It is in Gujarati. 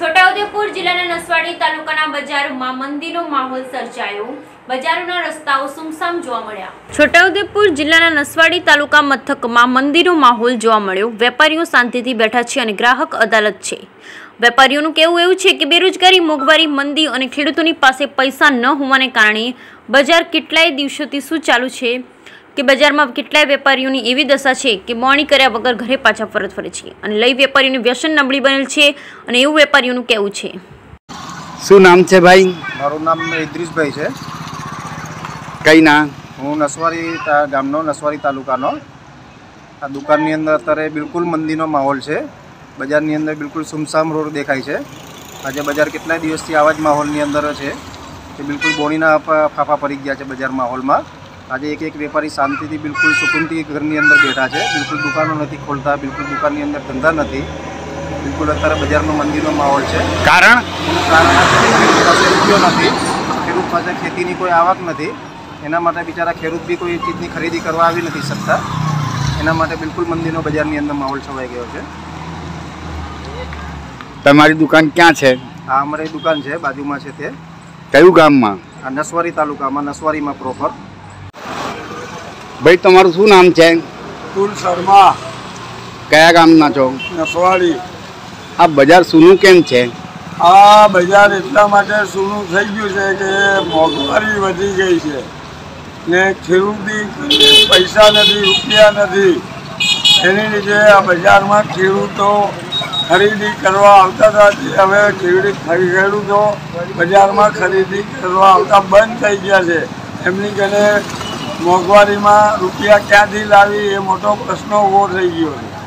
છોટાઉદેપુર જિલ્લાના નસવાડી તાલુકાના બજારોમાં મંદિરનો માહોલ સર્જાયો. બજારોના રસ્તાઓ સુમસામ જોવા મળ્યા. છોટાઉદેપુર જિલ્લાના નસવાડી તાલુકા મથકમાં મંદીનો માહોલ જોવા મળ્યો. વેપારીઓ શાંતિથી બેઠા છે અને ગ્રાહક અદાલત છે. વેપારીઓનું કહેવું એવું છે કે બેરોજગારી, મોંઘવારી, મંદી અને ખેડૂતોની પાસે પૈસા ન હોવાને કારણે બજાર કેટલાય દિવસોથી શું ચાલુ છે? કે બજારમાં કેટલાય વેપારીઓની એવી દશા છે કે બોણી કર્યા વગર ઘરે પાછા પરત ફરે છે અને લઈ વેપારીઓની વ્યસન નબળી બનેલ છે અને એવું વેપારીઓનું કહેવું છે. શું નામ છે ભાઈ? મારું નામ ઇદ્રીશભાઈ છે. કઈ ના? હું નસવારી ગામનો નસવારી તાલુકાનો. આ દુકાનની અંદર અત્યારે બિલકુલ મંદીનો માહોલ છે. બજારની અંદર બિલકુલ સુમસામ રોડ દેખાય છે. આજે બજાર કેટલાય દિવસથી આવા જ માહોલની અંદર છે કે બિલકુલ બોણીના ફાફા પડી ગયા છે બજાર માહોલમાં. આજે એક એક વેપારી શાંતિથી બિલકુલ સુકૂનથી ઘરની અંદર બેઠા છે. બિલકુલ દુકાનો નથી ખોલતા બિલકુલ દુકાનની અંદર ધંધા નથી. બિલકુલ અત્યારે બજારમાં મંદીનો માહોલ છે. કારણ? કારણ કે પાસે રૂપિયો નથી. ખેડૂત પાસે ખેતીની કોઈ આવક નથી. એના માટે બિચારા ખેડૂત બી કોઈ ચીજની ખરીદી કરવા આવી નથી શકતા. એના માટે બિલકુલ મંદીનો બજારની અંદર માહોલ છવાઈ ગયો છે. તમારી દુકાન ક્યાં છે? આ અમારી દુકાન છે બાજુમાં છે તે. કયું ગામમાં? આ નસવારી તાલુકામાં નસવારીમાં પ્રોપર ભાઈ તમારું શું નામ છે? કુલ શર્મા. કયા ગામના છો? નસવાડી. આ બજાર સૂનું કેમ છે? આ બજાર એટલા માટે સૂનું થઈ ગયું છે કે મોંઘવારી વધી ગઈ છે. ને ખેડૂતી પૈસા નથી રૂપિયા નથી. એની લીધે આ બજારમાં ખેડૂતો ખરીદી કરવા આવતા હતા. હવે ખેડૂત ખેડૂતો બજારમાં ખરીદી કરવા આવતા બંધ થઈ ગયા છે. એમની ઘરે મોંઘવારીમાં રૂપિયા ક્યાંથી લાવી એ મોટો પ્રશ્ન ઊભો થઈ ગયો છે.